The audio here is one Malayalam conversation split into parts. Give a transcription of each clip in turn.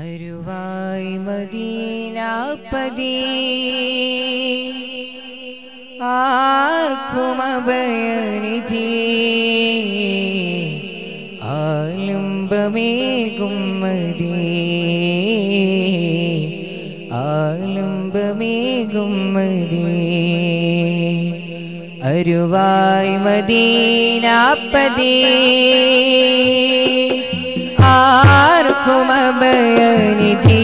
അരുവായി മദീനാപ്പതി ആർക്കും അഭയനിധി. ആലുംബമേകും മതി ആലുംബമേകും മതി അരുവായി മദീനാപ്പതി ആർക്കും അഭയനിധി.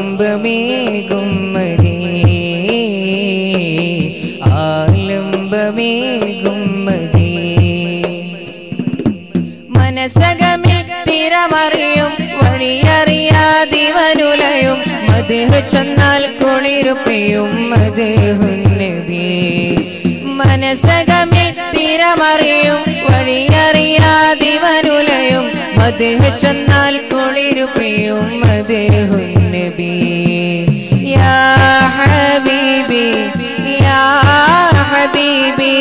ആലംബമേകും മതി ആലംബമേകും മതി മനസ്സകമിൽ തിരമറിയും വഴിയറിയാതിവനുലയും മധു ചെന്നാൽ കുളിരുപ്പയും മധുനബി മനസ്സകമിൽ തിരമറിയും ചെന്നാൽ കുളിരു പ്രിയും അദ്ദേഹം നബി. ഹബീബി ഹബീബി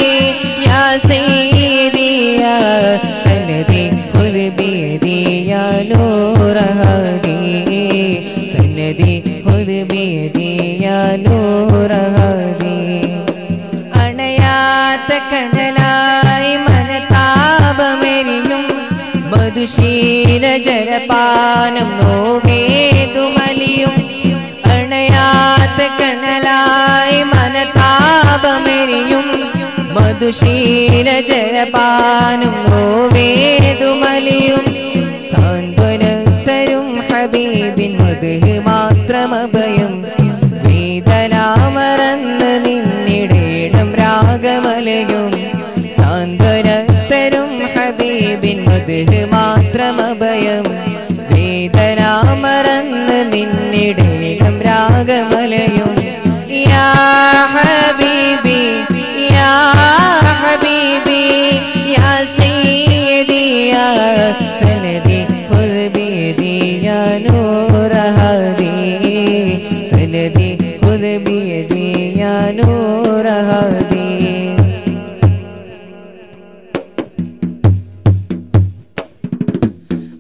യാ സനദി ഖുദ് ബിയദി യാ സനദി ഖുദ് ബിയദി യാ അണയാത്ത കടലായി മധുശീല ജലപാനം നോവേതുമലിയും അണയാത്ത കണലായി മനതാപമെരിയും മധുശീല ജലപാനം വേദനാമറന്ന് നിന്നിടേകം രാഗമലയും.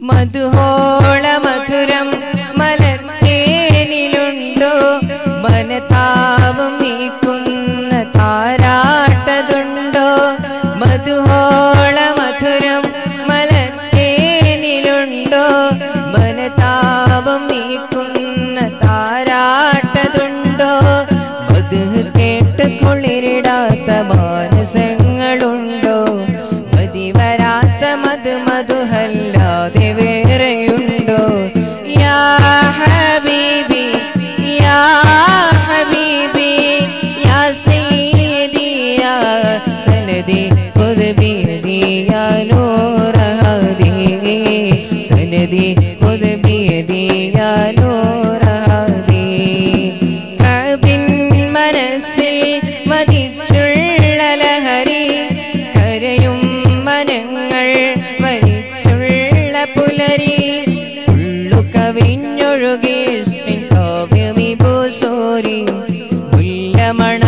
മധുഹോള മധുരം മനതാപം നീക്കുന്ന താരാട്ടതുണ്ടോ? മധുഹോള മധുരം മലർത്തേനിലുണ്ടോ മനതാപം നീക്കുന്ന താരാട്ടതുണ്ടോ? മധു കേട്ട് കുളിരിടാത്ത മാനസങ്ങളുണ്ടോ പുലരി ഉള്ളു കവിഞ്ഞൊഴുകി കാവ്യമിബോസോരി മുല്ലമണം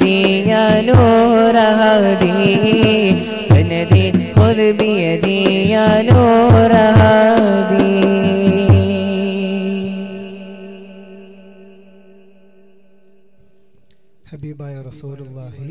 ബിയദി യാ നൂറ ഹദി സനദി ഖുദ് ബിയദി യാ നൂറ ഹദി ഹബീബായ റസൂലുള്ളാഹി